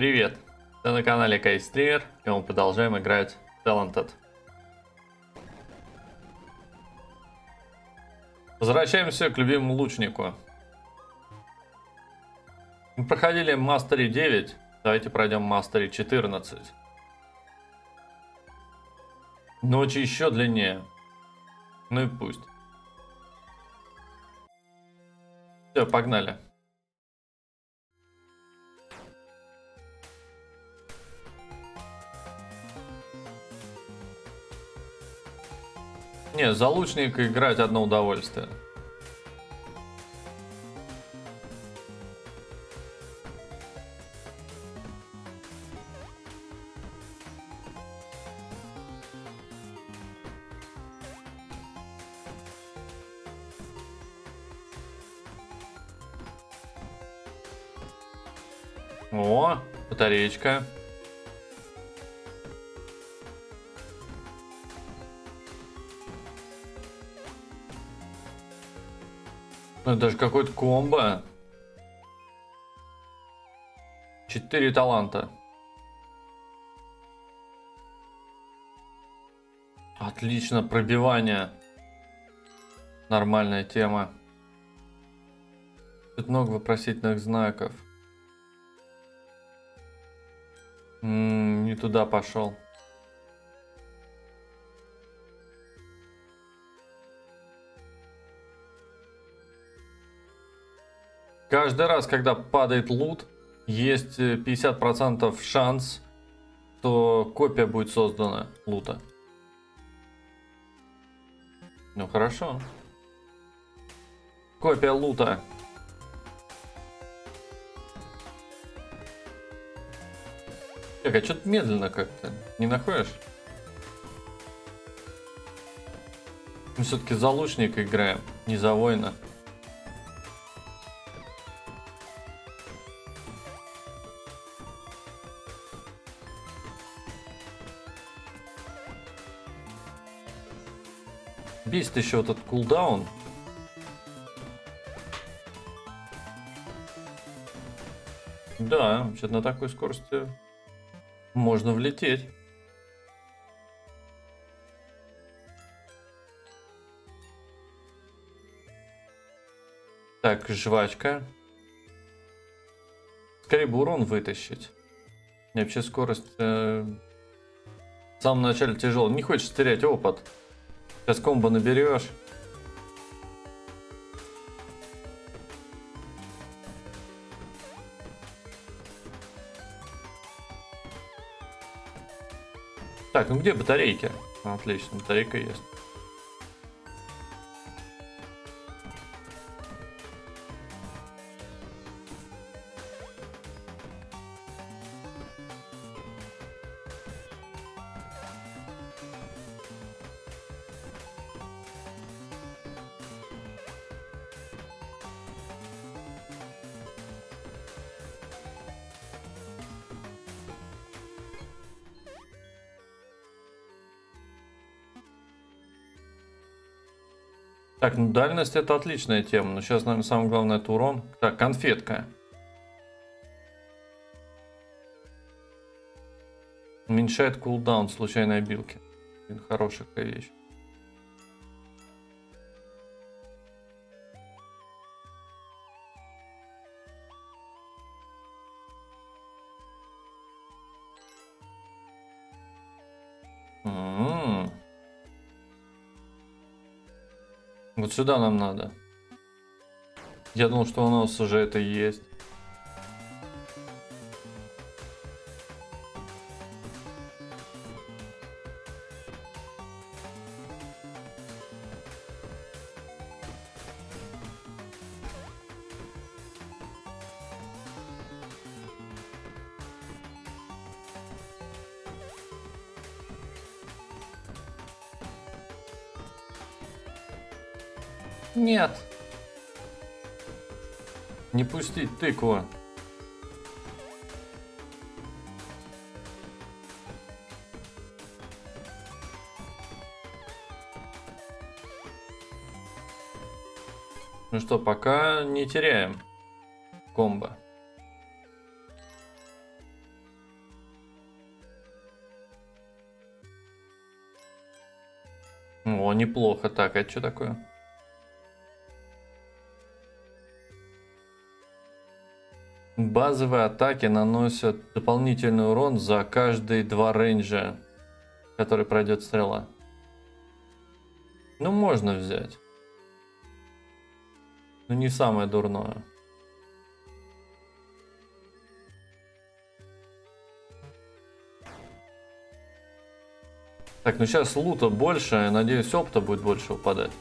Привет! Ты на канале Кайстример, и мы продолжаем играть Talented. Возвращаемся к любимому лучнику. Мы проходили Мастере 9, давайте пройдем Мастере 14. Ночи еще длиннее. Ну и пусть. Все, погнали. Не, за лучника играть одно удовольствие. О, батареечка. Ну, даже какой-то комбо. Четыре таланта. Отлично, пробивание. Нормальная тема. Тут много вопросительных знаков. М -м, не туда пошел. Каждый раз, когда падает лут, есть 50% э, шанс, что копия будет создана лута. Ну хорошо. Копия лута. Так, а что-то медленно как-то. Не находишь? Мы все-таки за лучника играем, не за воина. Бесит еще вот этот кулдаун. Да, вообще на такой скорости можно влететь. Так, жвачка. Скорее бы урон вытащить. И вообще скорость э, в самом начале тяжело. Не хочешь терять опыт. Сейчас комбо наберешь. Так, ну где батарейки? Отлично, батарейка есть. Так, ну дальность это отличная тема, но сейчас, наверное, самое главное это урон. Так, конфетка. Уменьшает кулдаун случайной обилки. Хорошая вещь. Сюда нам надо. Я думал, что у нас уже это есть. тыква. Ну что, пока не теряем комбо. О, неплохо. Так, а что такое? Базовые атаки наносят дополнительный урон за каждые два рейнджа, который пройдет стрела. Ну, можно взять. Но не самое дурное. Так, ну сейчас лута больше, надеюсь, опыта будет больше выпадать.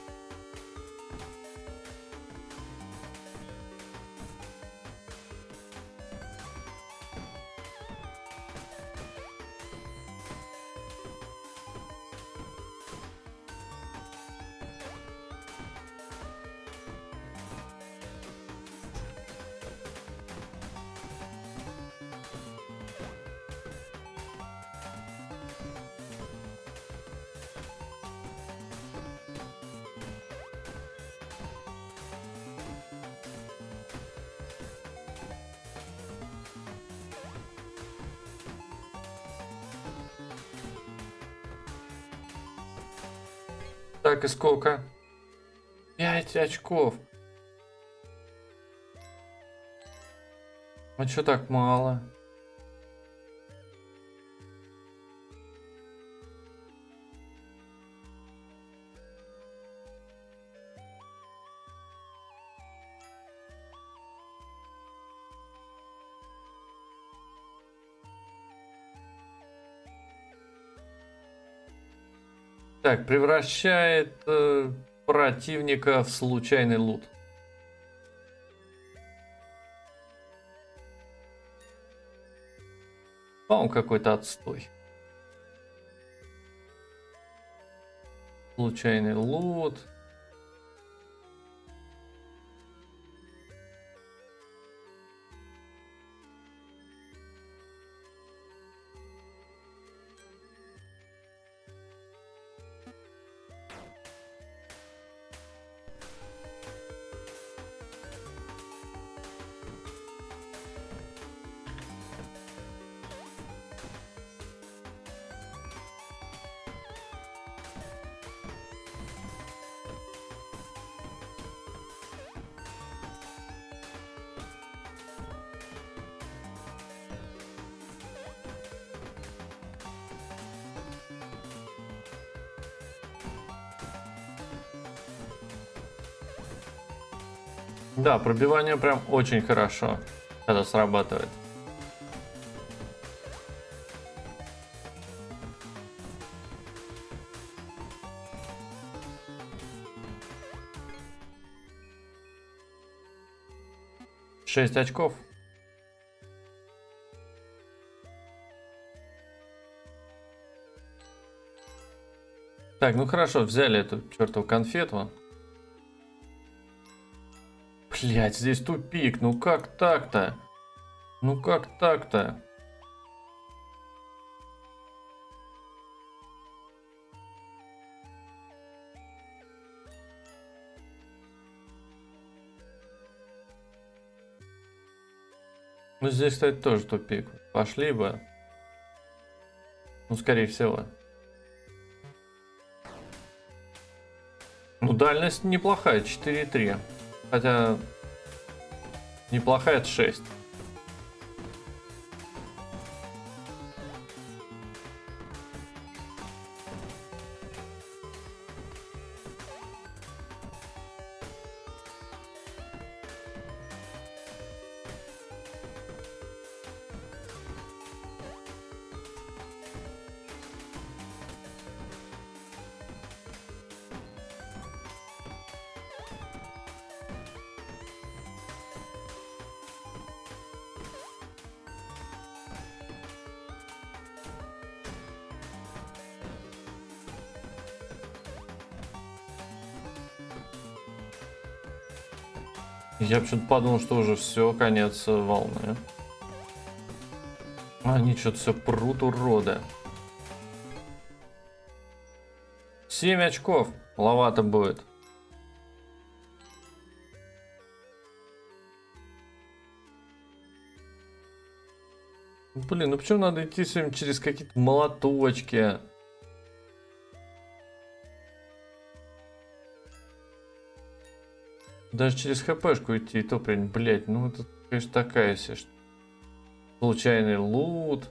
Сколько? 5 очков. А что так мало? Так, превращает э, противника в случайный лут. По-моему, какой-то отстой. Случайный лут. Да, пробивание прям очень хорошо, когда срабатывает. Шесть очков. Так, ну хорошо, взяли эту чертову конфету. Блять, здесь тупик. Ну как так-то? Ну как так-то? Ну здесь, кстати, тоже тупик. Пошли бы. Ну, скорее всего. Ну, дальность неплохая, 4,3. Хотя неплохая это 6. Я почему-то подумал, что уже все, конец волны. Они что-то все прут уроды. 7 очков. Маловато будет. Блин, ну почему надо идти всем через какие-то молоточки? Даже через хпшку идти, то, блядь, ну это, конечно, такая себе. Случайный лут.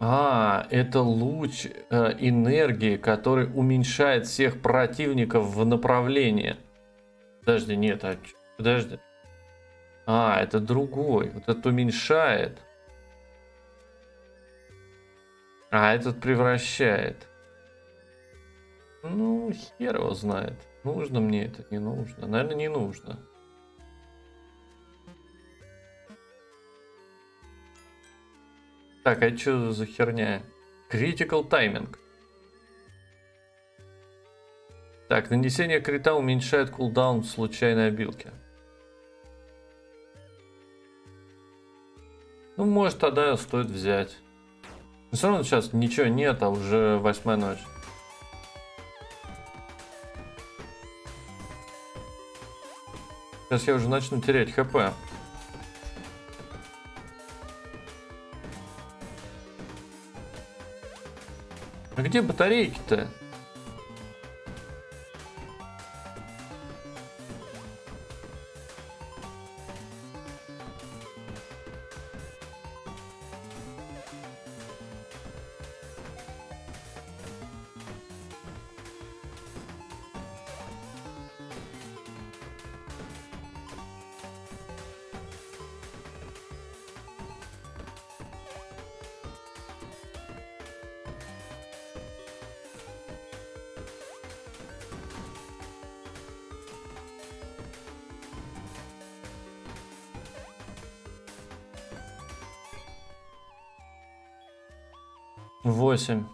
А, это луч э, энергии, который уменьшает всех противников в направлении. Подожди, нет, а, подожди. А, это другой. Вот этот уменьшает. А этот превращает. Ну, хер его знает. Нужно мне это, не нужно. Наверное, не нужно. Так, а что за херня? Critical тайминг. Так, нанесение крита уменьшает кулдаун случайной обилки. Ну, может, тогда стоит взять. Но все равно сейчас ничего нет, а уже восьмая ночь. Сейчас я уже начну терять хп. А где батарейки-то? Восемь.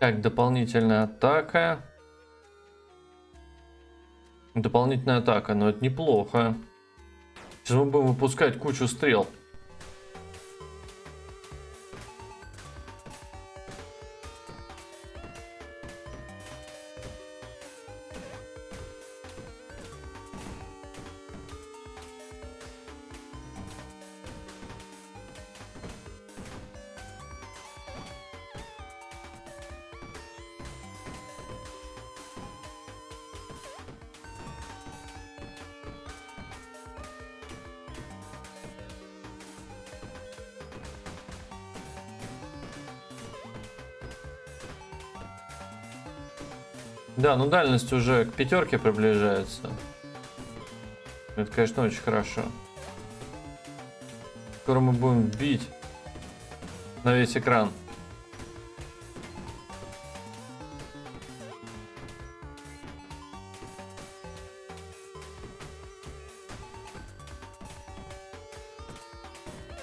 Так, дополнительная атака. Дополнительная атака, но это неплохо. Сейчас мы будем выпускать кучу стрел. Да, ну дальность уже к пятерке приближается. Это, конечно, очень хорошо. Скоро мы будем бить на весь экран.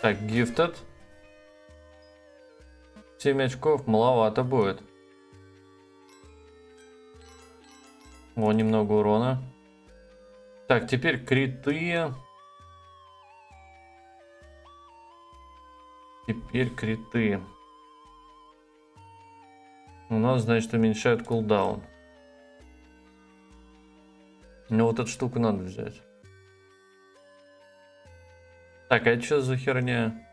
Так, gifted. 7 очков маловато будет. О, немного урона. Так, теперь криты. Теперь криты. У нас, значит, уменьшает кулдаун. Ну, вот эту штуку надо взять. Так, а это что за херня?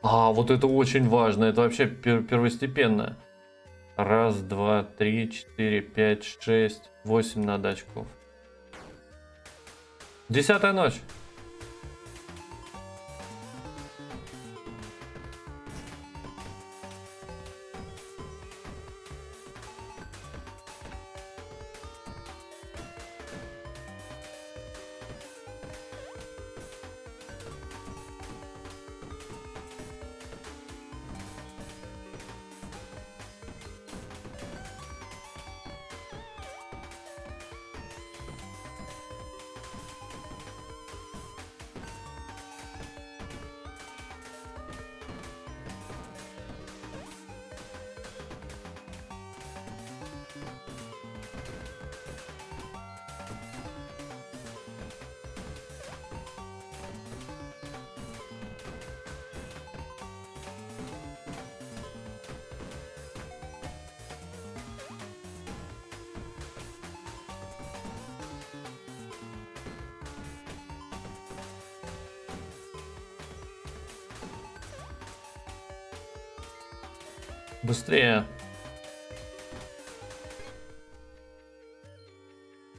А, вот это очень важно. Это вообще пер первостепенно. Раз, два, три, четыре, пять, шесть, восемь надо очков. Десятая ночь.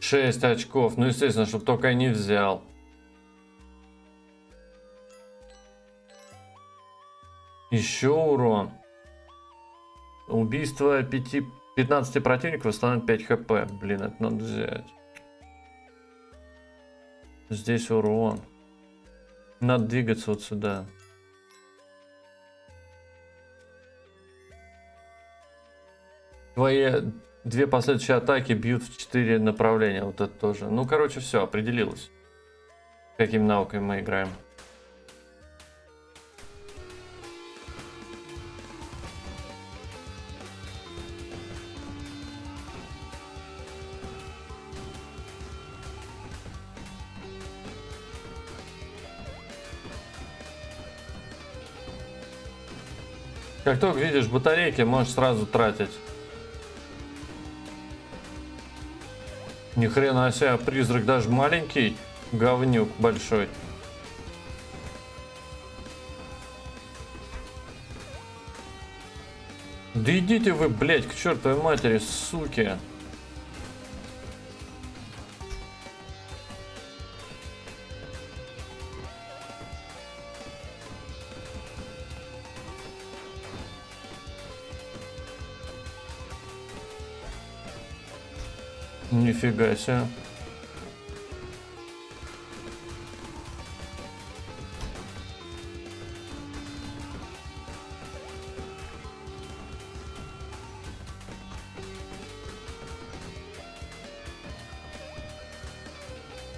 6 очков. Ну, естественно, чтобы только не взял. Еще урон. Убийство 5, 15 противников восстанавливает 5 хп. Блин, это надо взять. Здесь урон. Надо двигаться вот сюда. Твои две последующие атаки бьют в 4 направления. Вот это тоже. Ну, короче, все, определилось. Какими навыками мы играем. Как только видишь батарейки, можешь сразу тратить. Ни хрена себе, призрак даже маленький, говнюк большой. Да идите вы, блядь, к чертовой матери, суки. Нифига себе.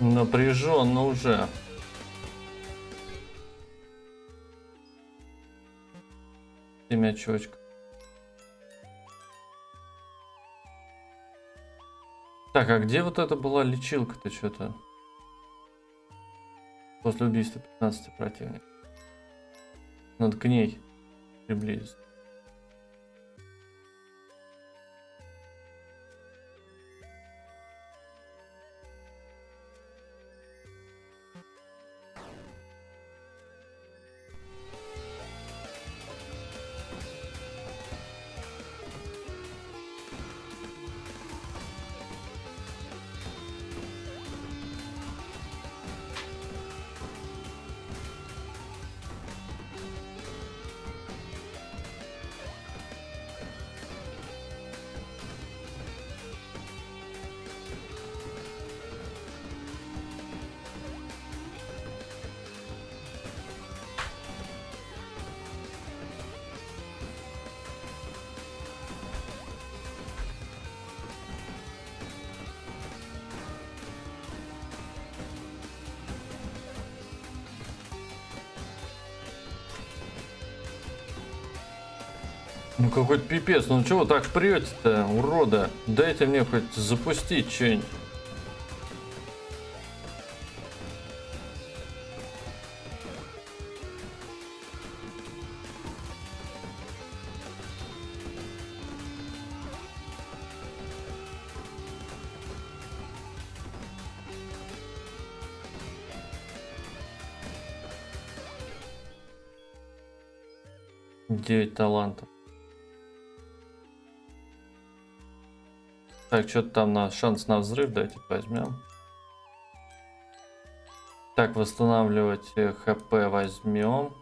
Напряженно уже. Семь очочков. Так, а где вот это была лечилка-то что-то? После убийства 15 противников. Надо к ней приблизиться. Ну какой-то пипец, ну чего так прете-то, урода? Дайте мне хоть запустить что-нибудь. Девять талантов. Так, что-то там на шанс на взрыв, давайте возьмем. Так, восстанавливать э, хп возьмем.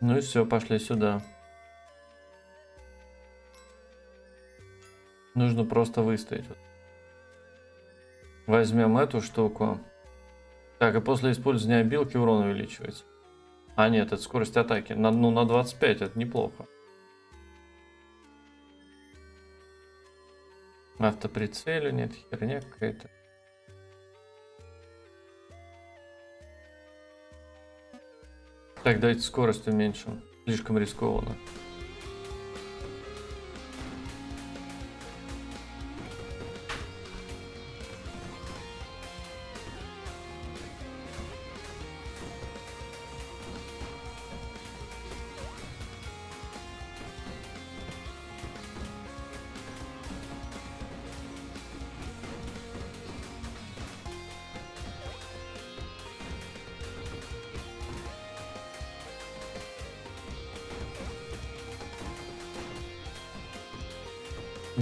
Ну и все, пошли сюда. Нужно просто выстоять. Возьмем эту штуку. Так, и после использования обилки урон увеличивается. А нет, это скорость атаки. На, ну, на 25, это неплохо. Автоприцелю нет, херня какая-то. Так, давайте скорость уменьшим. Слишком рискованно.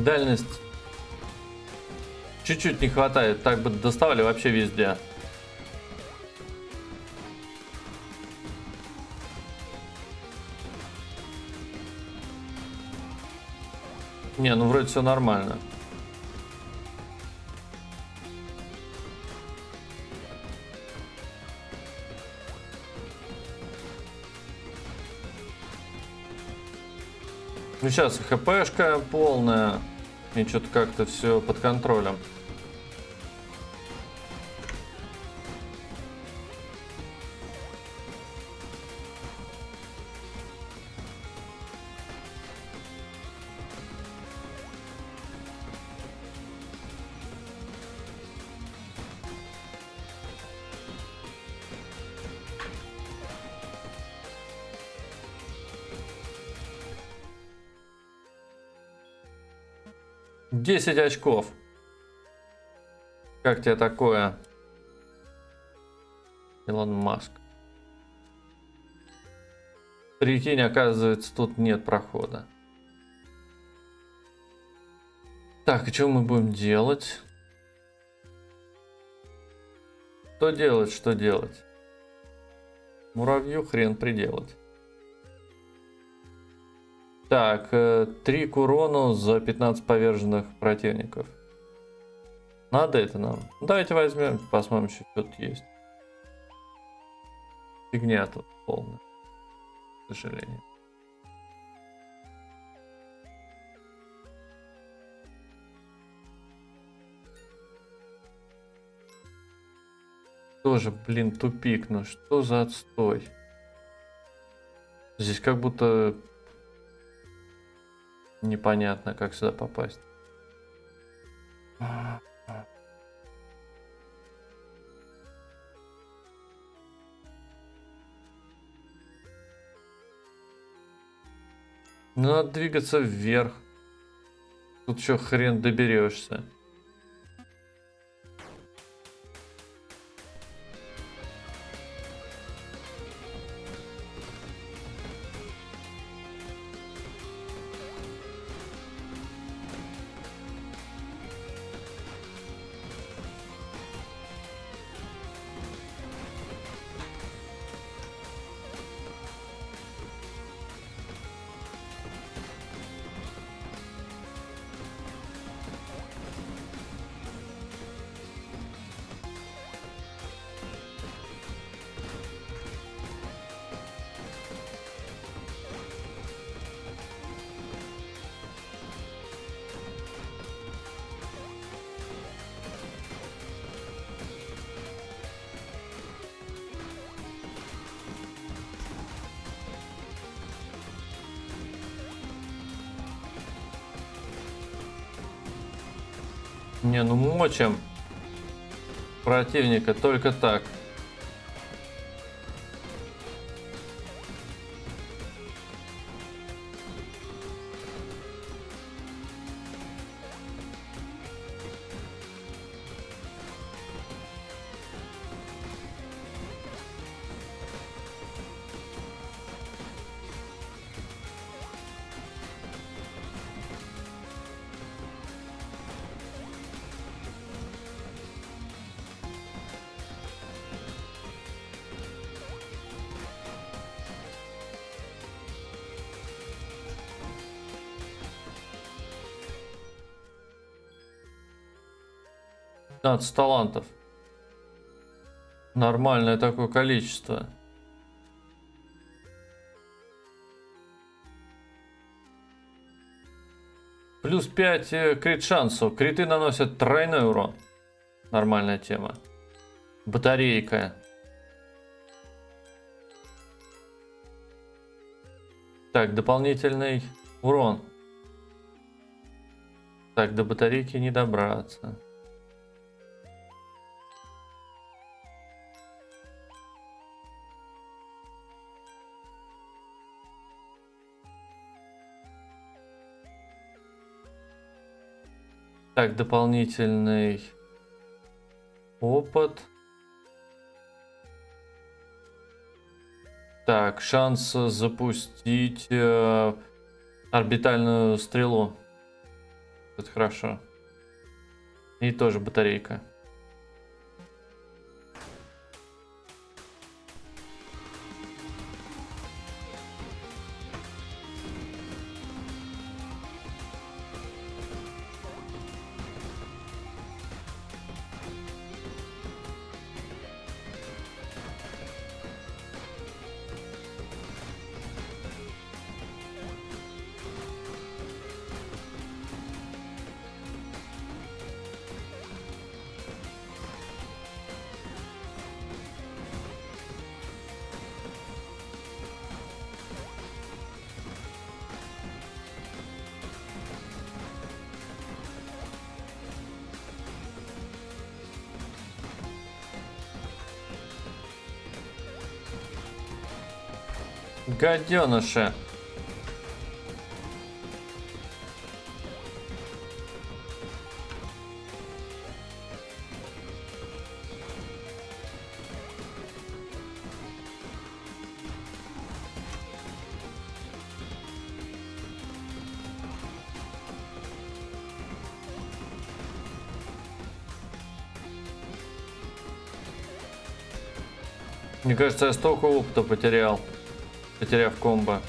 Дальность чуть-чуть не хватает, так бы доставали вообще везде. Не, ну вроде все нормально. Ну сейчас хпшка полная. И что-то как-то все под контролем. Десять очков. Как тебе такое? Илон Маск. Прикинь, оказывается, тут нет прохода. Так, и что мы будем делать? Что делать, что делать? Муравью хрен приделать. Так, э, три к урону за 15 поверженных противников. Надо это нам? Давайте возьмем, посмотрим, еще что тут есть. Фигня тут полная, к сожалению. Тоже, блин, тупик, ну что за отстой? Здесь как будто непонятно, как сюда попасть. Надо двигаться вверх. Тут что хрен доберешься. Не, ну мочим противника только так. Пятнадцать талантов. Нормальное такое количество. Плюс 5 э, крит шансу. Криты наносят тройной урон. Нормальная тема. Батарейка. Так, дополнительный урон. Так, до батарейки не добраться. Так, дополнительный опыт. Так, шанс запустить э, орбитальную стрелу. Это хорошо. И тоже батарейка. Гаденыши. Мне кажется, я столько опыта потерял потеряв комбо.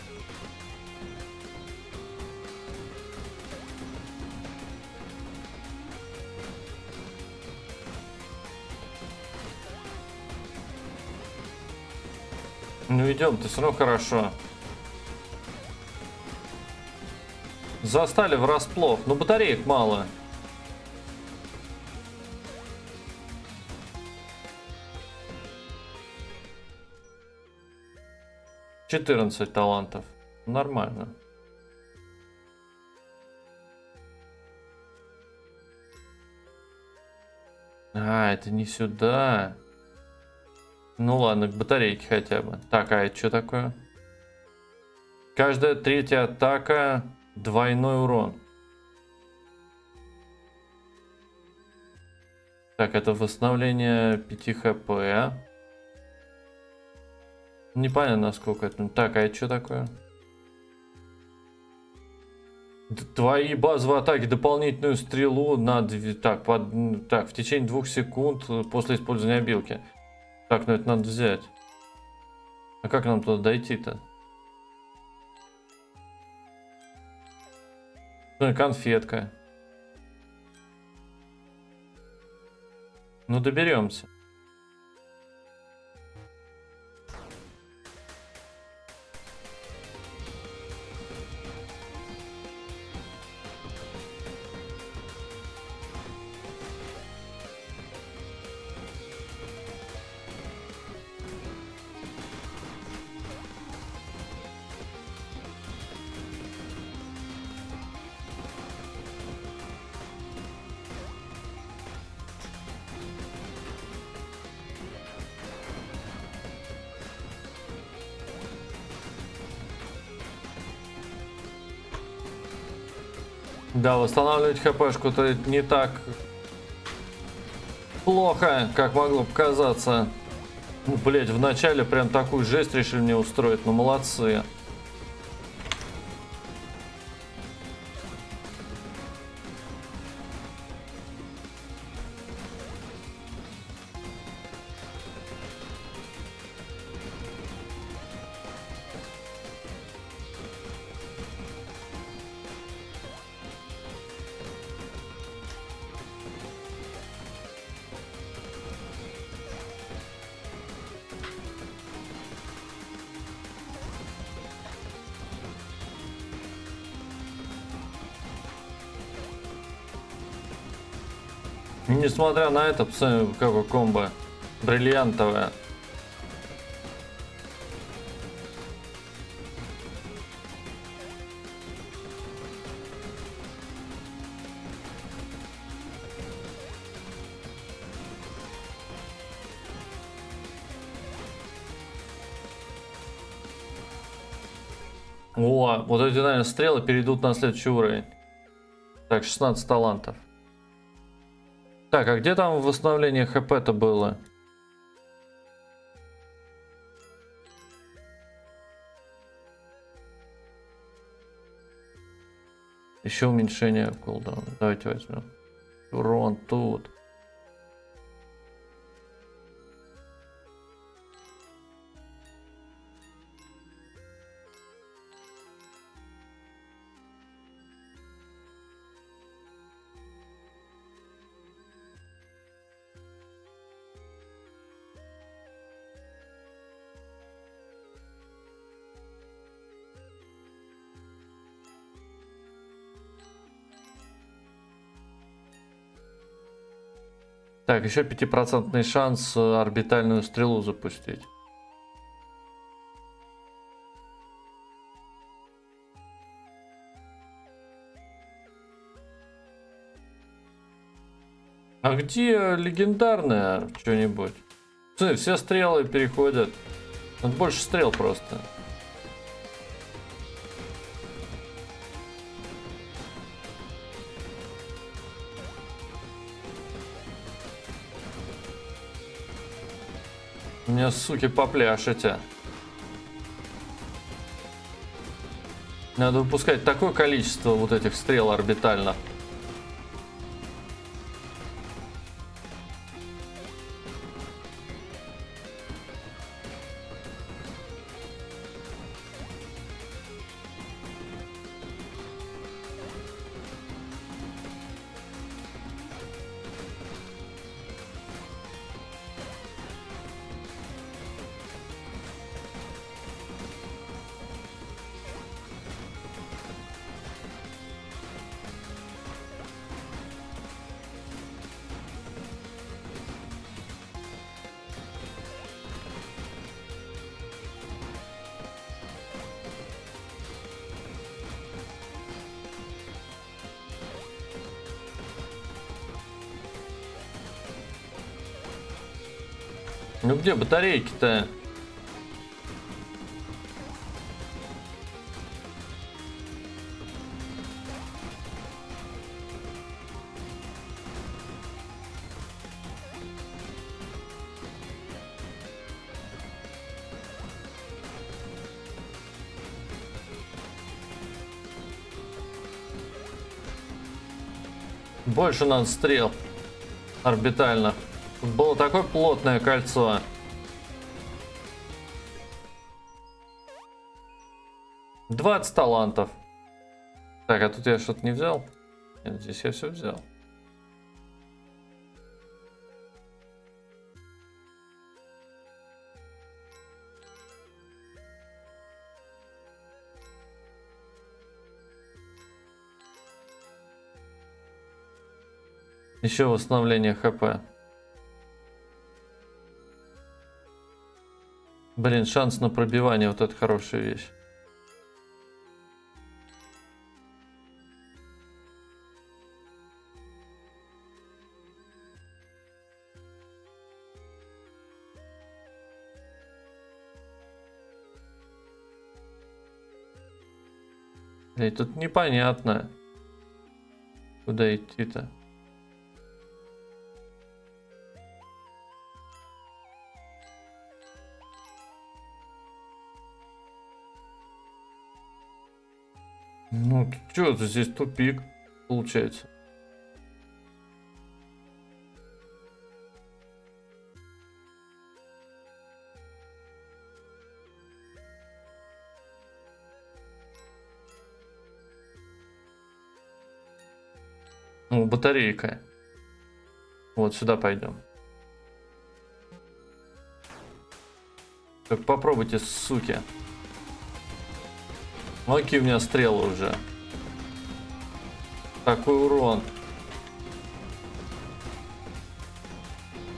Ну идем, ты все равно хорошо. Застали врасплох, но батареек мало. 14 талантов. Нормально. А, это не сюда. Ну ладно, к батарейке хотя бы. Так, а это что такое? Каждая третья атака двойной урон. Так, это восстановление 5 хп. Непонятно, насколько это. Так, а это что такое? Твои базовые атаки, дополнительную стрелу на... Так, под... так, в течение двух секунд после использования обилки. Так, ну это надо взять. А как нам туда дойти-то? Ну конфетка. Ну доберемся. Да, восстанавливать хпшку-то не так плохо, как могло показаться. Ну, блять, вначале прям такую жесть решили мне устроить, ну молодцы. Несмотря на это, посмотрим, какое комбо бриллиантовое. О, вот эти, наверное, стрелы перейдут на следующий уровень. Так, 16 талантов. Так, а где там восстановление хп-то было? Еще уменьшение кулдауна. Давайте возьмем. Урон тут. Так, еще 5% шанс э, орбитальную стрелу запустить. А где легендарная что-нибудь? Все стрелы переходят. Вот больше стрел просто. Мне, суки, попляшете. Надо выпускать такое количество вот этих стрел орбитально. Ну где батарейки-то? Больше надо стрел орбитальных. Тут было такое плотное кольцо. Двадцать талантов. Так, а тут я что-то не взял? Нет, здесь я все взял. Еще восстановление хп. Блин, шанс на пробивание, вот это хорошая вещь. И тут непонятно, куда идти-то. Ну, что это здесь тупик получается? Ну, батарейка. Вот сюда пойдем. Так попробуйте, суки. Ну, какие у меня стрелы уже. Такой урон.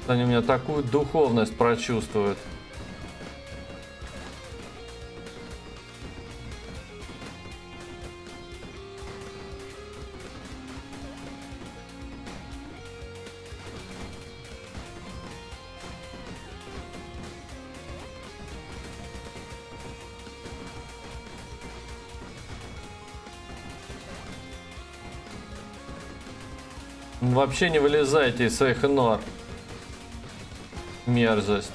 Они у меня такую духовность прочувствуют. Вообще не вылезайте из своих нор. Мерзость.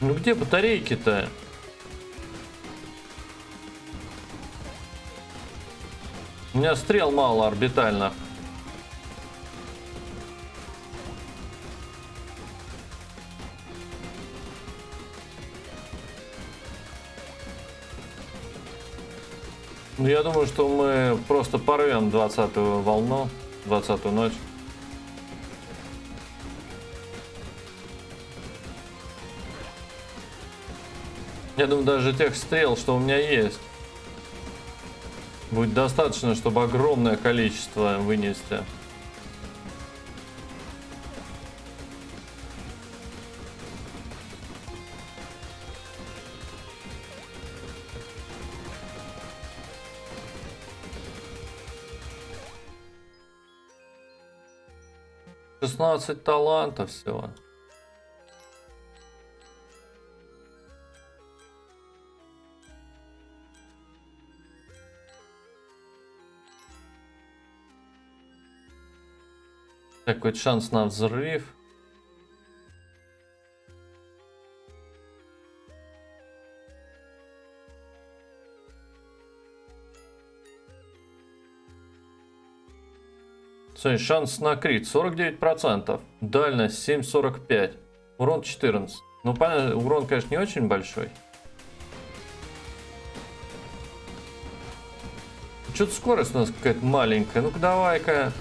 Ну где батарейки-то? У меня стрел мало орбитальных. Думаю, что мы просто порвем 20-ю волну, 20-ю ночь. Я думаю, даже тех стрел, что у меня есть, будет достаточно, чтобы огромное количество вынести. Шестнадцать талантов всего. Такой шанс на взрыв. Смотри, шанс на крит 49%. Дальность 7,45. Урон 14. Ну, понятно, урон, конечно, не очень большой. Что-то скорость у нас какая-то маленькая. Ну-ка, давай-ка.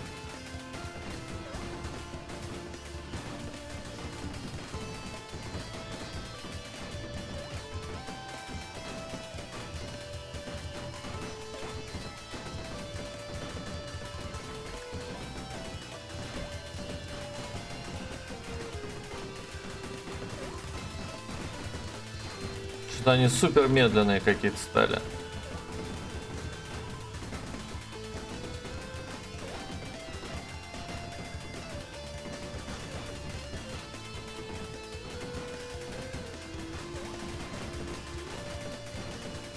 Что они супер медленные какие-то стали.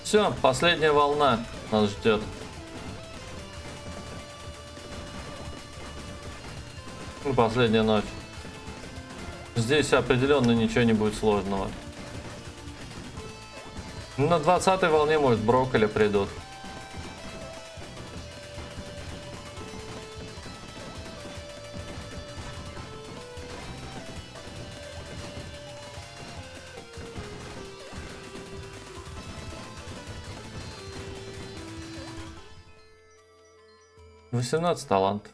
Все, последняя волна нас ждет. Последняя ночь. Здесь определенно ничего не будет сложного. На 20 волне, может, брокколи придут. Восемнадцать талантов.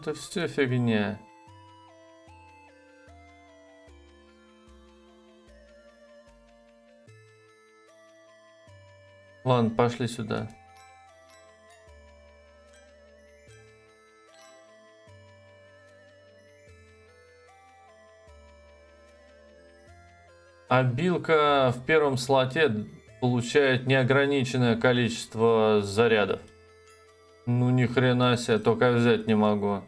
Это все фигня. Ладно, пошли сюда. А билка в первом слоте получает неограниченное количество зарядов. Ну ни хрена себе, только взять не могу.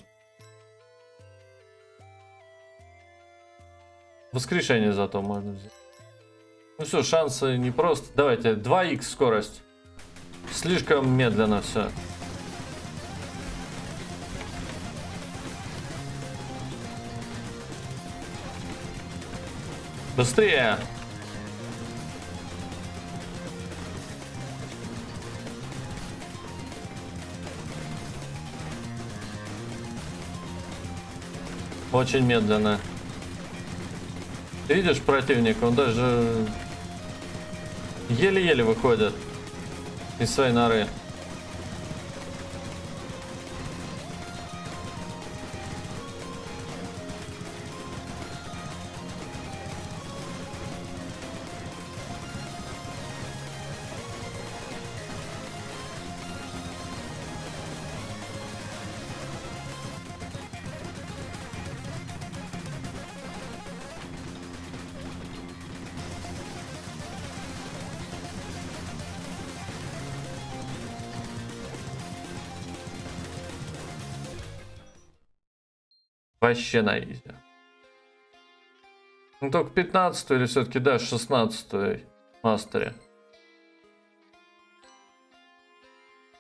Воскрешение зато можно взять. Ну все, шансы не просто. Давайте, 2х скорость. Слишком медленно все. Быстрее! Очень медленно. Ты видишь противника? Он даже еле-еле выходит из своей норы. Вообще на изи. Ну только 15 или все-таки, да, 16 мастере.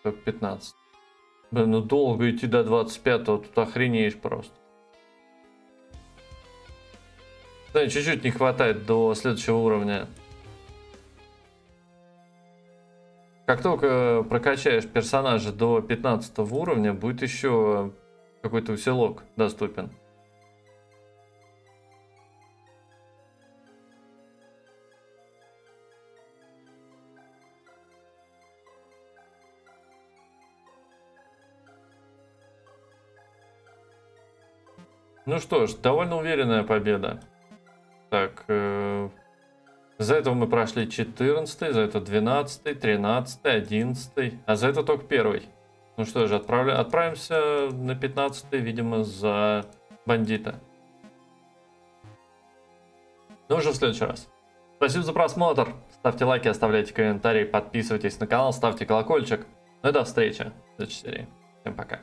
Только 15. Блин, ну долго идти до 25 тут охренеешь просто. Да, чуть-чуть не хватает до следующего уровня. Как только прокачаешь персонажа до 15 уровня, будет еще какой-то усилок доступен. Ну что ж, довольно уверенная победа. Так, э, за это мы прошли 14, за это 12, 13, 11, а за это только первый. Ну что же, отправля... отправимся на 15, видимо, за бандита. Но уже в следующий раз. Спасибо за просмотр. Ставьте лайки, оставляйте комментарии, подписывайтесь на канал, ставьте колокольчик. Ну и до встречи в следующей серии. Всем пока.